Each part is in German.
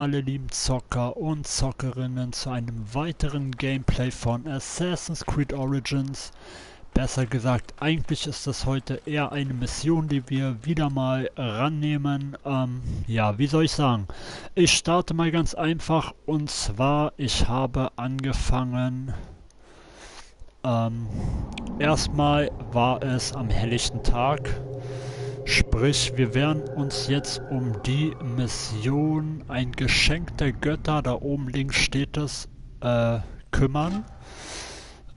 alle lieben Zocker und Zockerinnen zu einem weiteren Gameplay von Assassin's Creed Origins. Besser gesagt, eigentlich ist das heute eher eine Mission, die wir wieder mal rannehmen. Ähm, ja, wie soll ich sagen? Ich starte mal ganz einfach und zwar, ich habe angefangen... Ähm, erstmal war es am helllichten Tag. Sprich, wir werden uns jetzt um die Mission Ein Geschenk der Götter, da oben links steht es, äh, kümmern.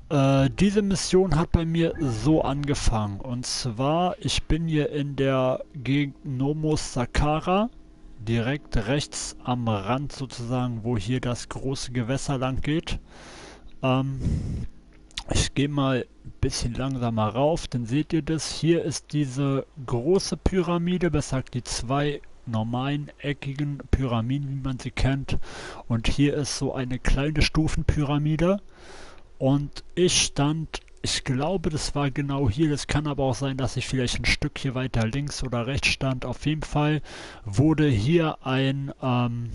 Äh, diese Mission hat bei mir so angefangen. Und zwar, ich bin hier in der Gegend Nomos Sakara, direkt rechts am Rand sozusagen, wo hier das große Gewässer lang geht. Ähm, ich gehe mal ein bisschen langsamer rauf, dann seht ihr das. Hier ist diese große Pyramide, besagt die zwei normalen eckigen Pyramiden, wie man sie kennt. Und hier ist so eine kleine Stufenpyramide. Und ich stand, ich glaube, das war genau hier. Das kann aber auch sein, dass ich vielleicht ein Stück hier weiter links oder rechts stand. Auf jeden Fall wurde hier ein ähm,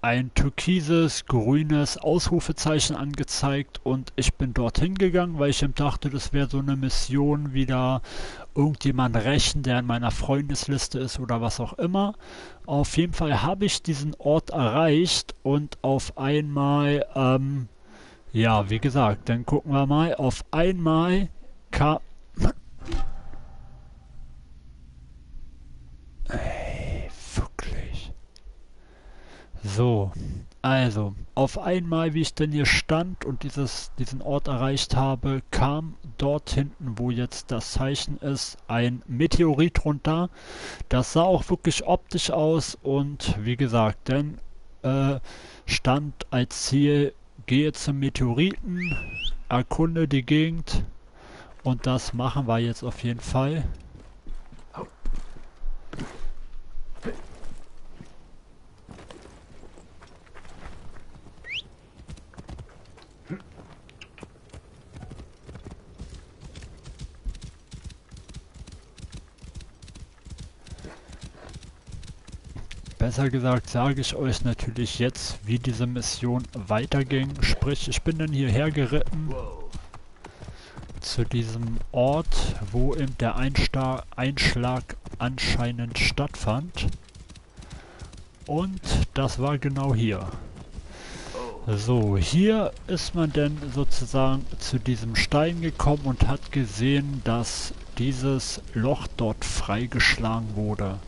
ein türkises, grünes Ausrufezeichen angezeigt und ich bin dorthin gegangen, weil ich ihm dachte, das wäre so eine Mission, wieder irgendjemand rächen, der in meiner Freundesliste ist oder was auch immer. Auf jeden Fall habe ich diesen Ort erreicht und auf einmal, ähm, ja, wie gesagt, dann gucken wir mal, auf einmal kam... So, also, auf einmal, wie ich denn hier stand und dieses, diesen Ort erreicht habe, kam dort hinten, wo jetzt das Zeichen ist, ein Meteorit runter. Das sah auch wirklich optisch aus und wie gesagt, denn äh, stand als Ziel, gehe zum Meteoriten, erkunde die Gegend und das machen wir jetzt auf jeden Fall. Besser gesagt sage ich euch natürlich jetzt, wie diese Mission weiterging. Sprich, ich bin dann hierher geritten zu diesem Ort, wo eben der Einsta Einschlag anscheinend stattfand. Und das war genau hier. So, hier ist man dann sozusagen zu diesem Stein gekommen und hat gesehen, dass dieses Loch dort freigeschlagen wurde.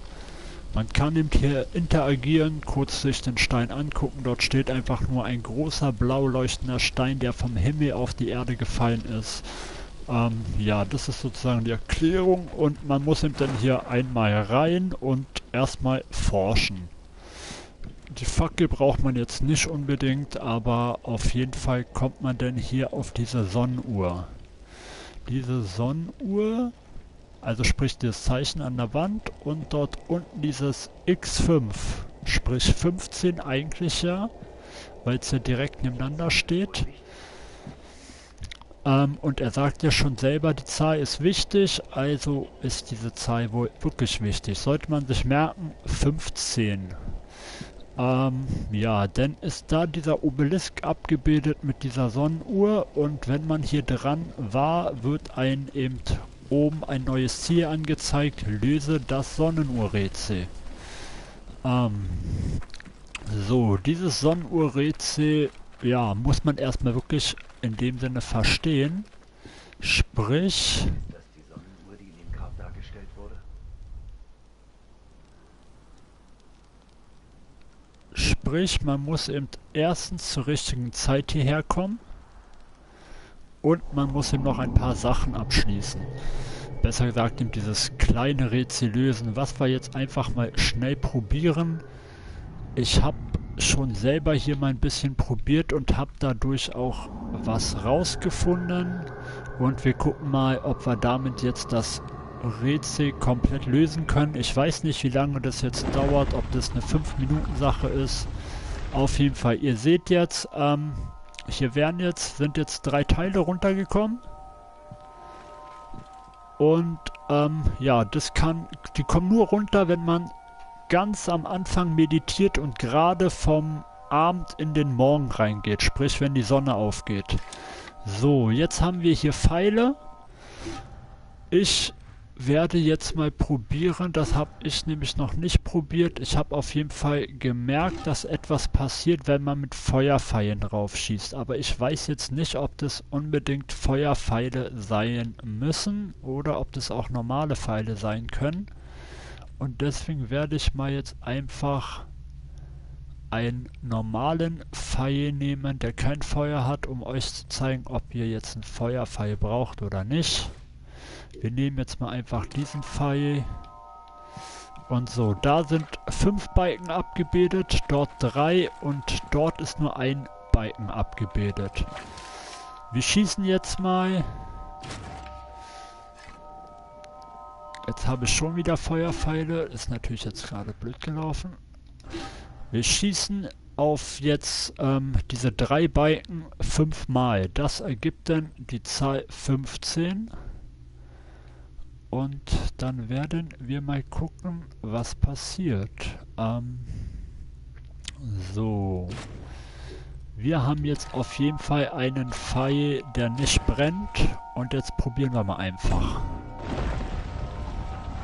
Man kann eben hier interagieren, kurz sich den Stein angucken. Dort steht einfach nur ein großer blau leuchtender Stein, der vom Himmel auf die Erde gefallen ist. Ähm, ja, das ist sozusagen die Erklärung und man muss eben dann hier einmal rein und erstmal forschen. Die Fackel braucht man jetzt nicht unbedingt, aber auf jeden Fall kommt man dann hier auf diese Sonnenuhr. Diese Sonnenuhr also sprich das Zeichen an der Wand und dort unten dieses X5, sprich 15 eigentlich ja, weil es ja direkt nebeneinander steht. Ähm, und er sagt ja schon selber, die Zahl ist wichtig, also ist diese Zahl wohl wirklich wichtig. Sollte man sich merken, 15. Ähm, ja, dann ist da dieser Obelisk abgebildet mit dieser Sonnenuhr und wenn man hier dran war, wird ein eben oben ein neues Ziel angezeigt. Löse das Sonnenuhrrätsel. Ähm, so, dieses Sonnenuhrrätsel, ja, muss man erstmal wirklich in dem Sinne verstehen. Sprich... Sprich, man muss eben erstens zur richtigen Zeit hierher kommen. Und man muss ihm noch ein paar Sachen abschließen. Besser gesagt, ihm dieses kleine Rätsel lösen, was wir jetzt einfach mal schnell probieren. Ich habe schon selber hier mal ein bisschen probiert und habe dadurch auch was rausgefunden. Und wir gucken mal, ob wir damit jetzt das Rätsel komplett lösen können. Ich weiß nicht, wie lange das jetzt dauert, ob das eine 5-Minuten-Sache ist. Auf jeden Fall, ihr seht jetzt, ähm, hier werden jetzt, sind jetzt drei Teile runtergekommen. Und ähm, ja, das kann, die kommen nur runter, wenn man ganz am Anfang meditiert und gerade vom Abend in den Morgen reingeht, sprich wenn die Sonne aufgeht. So, jetzt haben wir hier Pfeile. Ich werde jetzt mal probieren, das habe ich nämlich noch nicht probiert. Ich habe auf jeden Fall gemerkt, dass etwas passiert, wenn man mit Feuerpfeilen drauf schießt. Aber ich weiß jetzt nicht, ob das unbedingt Feuerpfeile sein müssen oder ob das auch normale Pfeile sein können. Und deswegen werde ich mal jetzt einfach einen normalen Pfeil nehmen, der kein Feuer hat, um euch zu zeigen, ob ihr jetzt einen Feuerpfeil braucht oder nicht. Wir nehmen jetzt mal einfach diesen Pfeil. Und so, da sind fünf Balken abgebildet, dort drei und dort ist nur ein Balken abgebildet. Wir schießen jetzt mal. Jetzt habe ich schon wieder Feuerpfeile. Ist natürlich jetzt gerade blöd gelaufen. Wir schießen auf jetzt ähm, diese drei Balken fünfmal. Das ergibt dann die Zahl 15. Und dann werden wir mal gucken, was passiert. Ähm, so. Wir haben jetzt auf jeden Fall einen Pfeil, der nicht brennt. Und jetzt probieren wir mal einfach.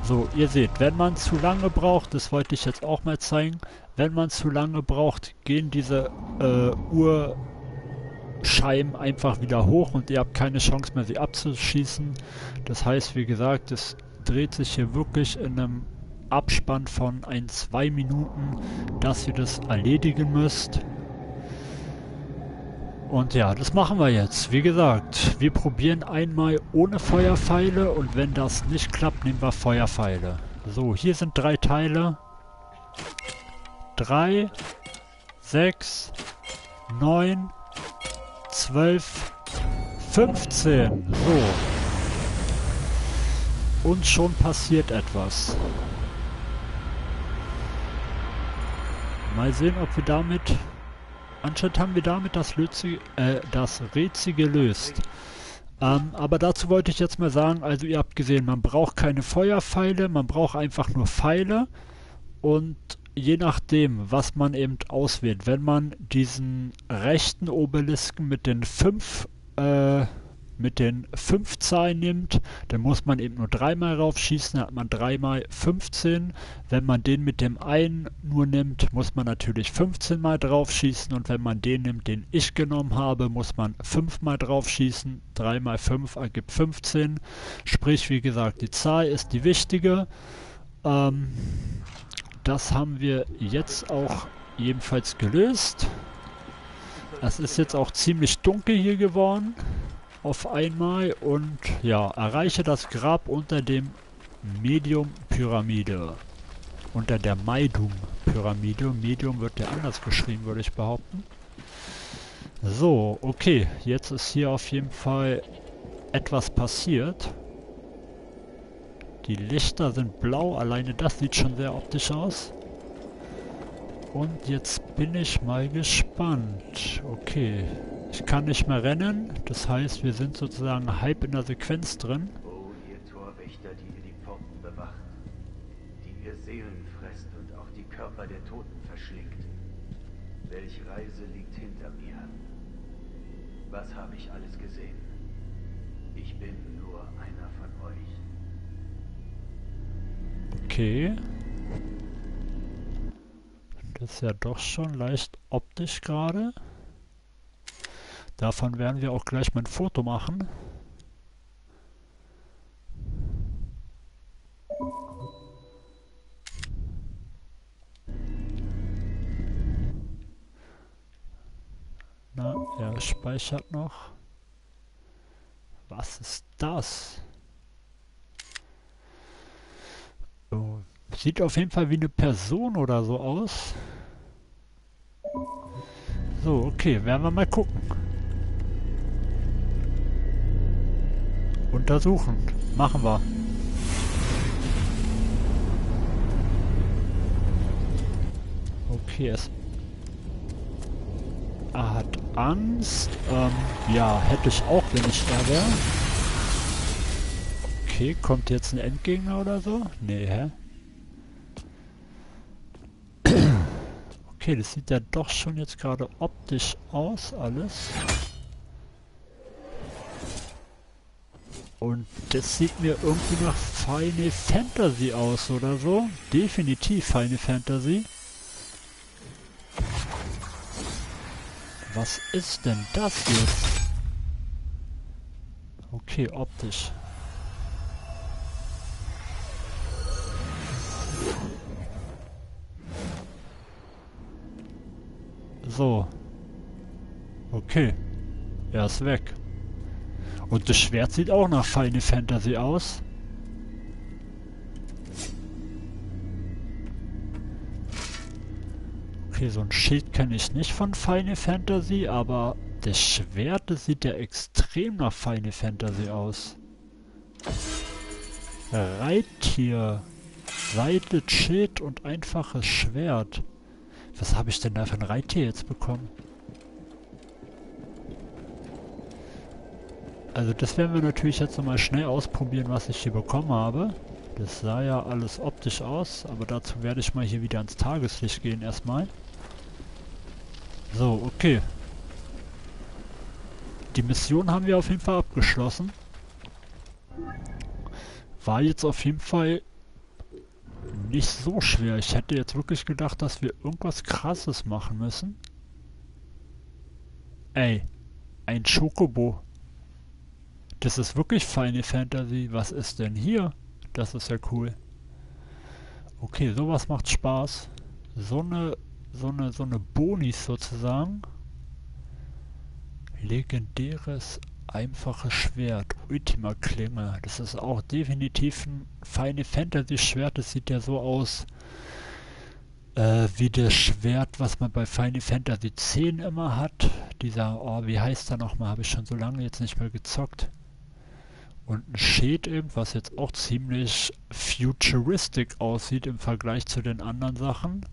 So, ihr seht, wenn man zu lange braucht, das wollte ich jetzt auch mal zeigen, wenn man zu lange braucht, gehen diese äh, Urscheiben einfach wieder hoch und ihr habt keine Chance mehr, sie abzuschießen. Das heißt, wie gesagt, es dreht sich hier wirklich in einem Abspann von ein, zwei Minuten, dass ihr das erledigen müsst. Und ja, das machen wir jetzt. Wie gesagt, wir probieren einmal ohne Feuerpfeile und wenn das nicht klappt, nehmen wir Feuerpfeile. So, hier sind drei Teile. Drei, sechs, neun, zwölf, fünfzehn. So. Und schon passiert etwas. Mal sehen, ob wir damit Anscheinend haben wir damit das, Lötzige, äh, das Rätsel gelöst. Ähm, aber dazu wollte ich jetzt mal sagen, also ihr habt gesehen, man braucht keine Feuerpfeile, man braucht einfach nur Pfeile und je nachdem, was man eben auswählt, wenn man diesen rechten Obelisken mit den fünf äh, mit den 5 Zahlen nimmt, dann muss man eben nur dreimal raufschießen, dann hat man dreimal 15. Wenn man den mit dem einen nur nimmt, muss man natürlich 15 mal draufschießen und wenn man den nimmt, den ich genommen habe, muss man 5 mal draufschießen. 3 mal 5 ergibt 15. Sprich, wie gesagt, die Zahl ist die wichtige. Ähm, das haben wir jetzt auch jedenfalls gelöst. Es ist jetzt auch ziemlich dunkel hier geworden auf einmal und ja, erreiche das Grab unter dem Medium-Pyramide. Unter der Meidum-Pyramide. Medium wird ja anders geschrieben, würde ich behaupten. So, okay. Jetzt ist hier auf jeden Fall etwas passiert. Die Lichter sind blau. Alleine das sieht schon sehr optisch aus. Und jetzt bin ich mal gespannt. Okay. Ich kann nicht mehr rennen, das heißt, wir sind sozusagen halb in der Sequenz drin. Oh, ihr Torwächter, die ihr die Pforten bewacht, die ihr Seelen fresst und auch die Körper der Toten verschlingt. Welch Reise liegt hinter mir? Was habe ich alles gesehen? Ich bin Okay. Das ist ja doch schon leicht optisch gerade. Davon werden wir auch gleich mal ein Foto machen. Na, er speichert noch. Was ist das? Oh, sieht auf jeden Fall wie eine Person oder so aus. So, okay, werden wir mal gucken. Untersuchen. Machen wir. Okay, es... Er hat Angst. Ähm, ja, hätte ich auch, wenn ich er wäre. Okay, kommt jetzt ein Endgegner oder so? Nee, hä? Okay, das sieht ja doch schon jetzt gerade optisch aus, alles. Und das sieht mir irgendwie nach Final Fantasy aus oder so. Definitiv Final Fantasy. Was ist denn das jetzt? Okay, optisch. So. Okay. Er ist weg. Und das Schwert sieht auch nach Final Fantasy aus. Okay, so ein Schild kenne ich nicht von Final Fantasy, aber das Schwert das sieht ja extrem nach Final Fantasy aus. Reittier, Seite, Schild und einfaches Schwert. Was habe ich denn da für ein Reittier jetzt bekommen? Also das werden wir natürlich jetzt nochmal schnell ausprobieren, was ich hier bekommen habe. Das sah ja alles optisch aus, aber dazu werde ich mal hier wieder ans Tageslicht gehen erstmal. So, okay. Die Mission haben wir auf jeden Fall abgeschlossen. War jetzt auf jeden Fall nicht so schwer. Ich hätte jetzt wirklich gedacht, dass wir irgendwas krasses machen müssen. Ey, ein Chocobo. Das ist wirklich Final Fantasy. Was ist denn hier? Das ist ja cool. Okay, sowas macht Spaß. So eine, so eine, so eine Bonis sozusagen. Legendäres, einfaches Schwert. Ultima Klinge. Das ist auch definitiv ein Final Fantasy Schwert. Das sieht ja so aus äh, wie das Schwert, was man bei Final Fantasy X immer hat. Dieser, oh, wie heißt er nochmal? Habe ich schon so lange jetzt nicht mehr gezockt. Und ein Schild was jetzt auch ziemlich futuristic aussieht im Vergleich zu den anderen Sachen.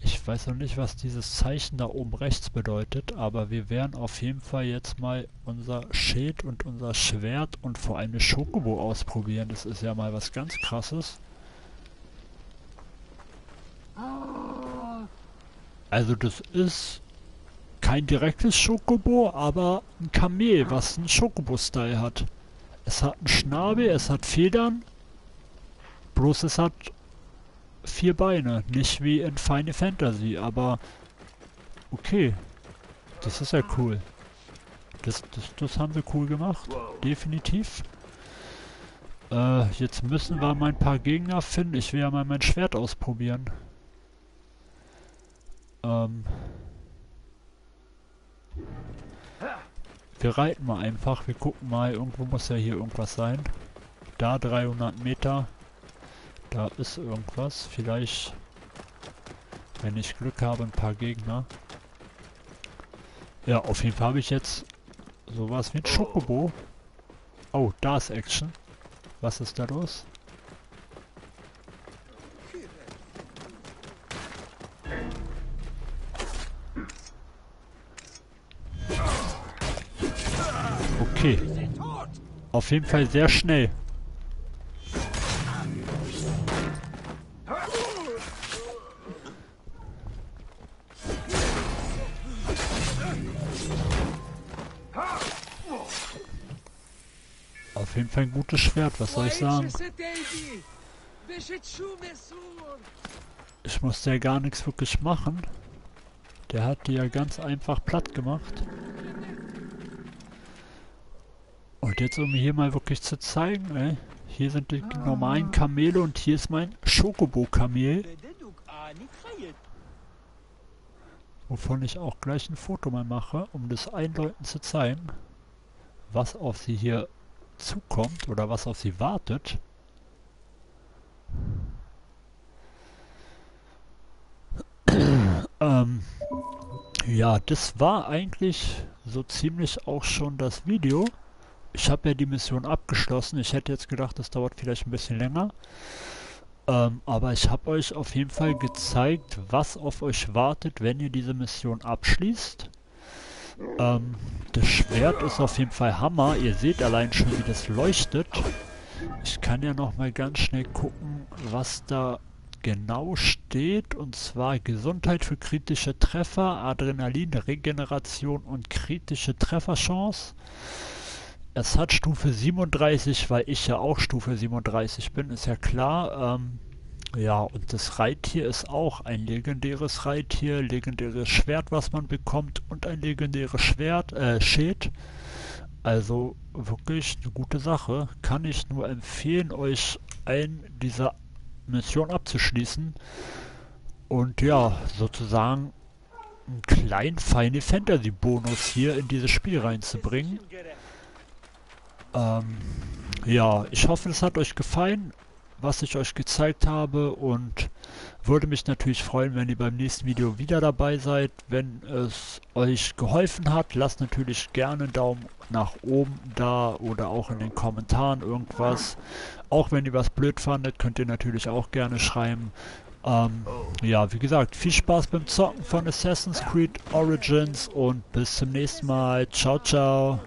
Ich weiß noch nicht, was dieses Zeichen da oben rechts bedeutet, aber wir werden auf jeden Fall jetzt mal unser Schild und unser Schwert und vor allem eine Schokobo ausprobieren. Das ist ja mal was ganz krasses. Also das ist kein direktes Schokobo, aber ein Kamel, was einen Schokobo-Style hat. Es hat einen Schnabel, es hat Federn, bloß es hat vier Beine, nicht wie in Final Fantasy, aber okay, das ist ja cool. Das, das, das haben sie cool gemacht, definitiv. Äh, jetzt müssen wir mal ein paar Gegner finden. Ich will ja mal mein Schwert ausprobieren. Ähm... Wir reiten mal einfach. Wir gucken mal. Irgendwo muss ja hier irgendwas sein. Da 300 Meter. Da ist irgendwas. Vielleicht, wenn ich Glück habe, ein paar Gegner. Ja, auf jeden Fall habe ich jetzt sowas wie ein Schokobo. Oh, da ist Action. Was ist da los? Okay. Auf jeden Fall sehr schnell. Jeden Fall ein gutes Schwert, was soll ich sagen? Ich musste ja gar nichts wirklich machen. Der hat die ja ganz einfach platt gemacht. Und jetzt um hier mal wirklich zu zeigen, ey, hier sind die normalen Kamele und hier ist mein Schokobo-Kamel. Wovon ich auch gleich ein Foto mal mache, um das eindeutend zu zeigen, was auf sie hier zukommt oder was auf sie wartet. ähm, ja, das war eigentlich so ziemlich auch schon das Video. Ich habe ja die Mission abgeschlossen. Ich hätte jetzt gedacht, das dauert vielleicht ein bisschen länger. Ähm, aber ich habe euch auf jeden Fall gezeigt, was auf euch wartet, wenn ihr diese Mission abschließt. Ähm, das Schwert ist auf jeden Fall Hammer. Ihr seht allein schon, wie das leuchtet. Ich kann ja noch mal ganz schnell gucken, was da genau steht. Und zwar Gesundheit für kritische Treffer, Adrenalin, Regeneration und kritische Trefferchance. Es hat Stufe 37, weil ich ja auch Stufe 37 bin, ist ja klar. Ähm, ja, und das Reittier ist auch ein legendäres Reittier, legendäres Schwert, was man bekommt und ein legendäres Schwert, äh, Schild. Also wirklich eine gute Sache. Kann ich nur empfehlen, euch ein dieser Mission abzuschließen. Und ja, sozusagen einen kleinen Final Fantasy Bonus hier in dieses Spiel reinzubringen. Ähm, ja, ich hoffe, es hat euch gefallen, was ich euch gezeigt habe und würde mich natürlich freuen, wenn ihr beim nächsten Video wieder dabei seid. Wenn es euch geholfen hat, lasst natürlich gerne einen Daumen nach oben da oder auch in den Kommentaren irgendwas. Auch wenn ihr was blöd fandet, könnt ihr natürlich auch gerne schreiben. Ähm, ja, wie gesagt, viel Spaß beim Zocken von Assassin's Creed Origins und bis zum nächsten Mal. Ciao, ciao.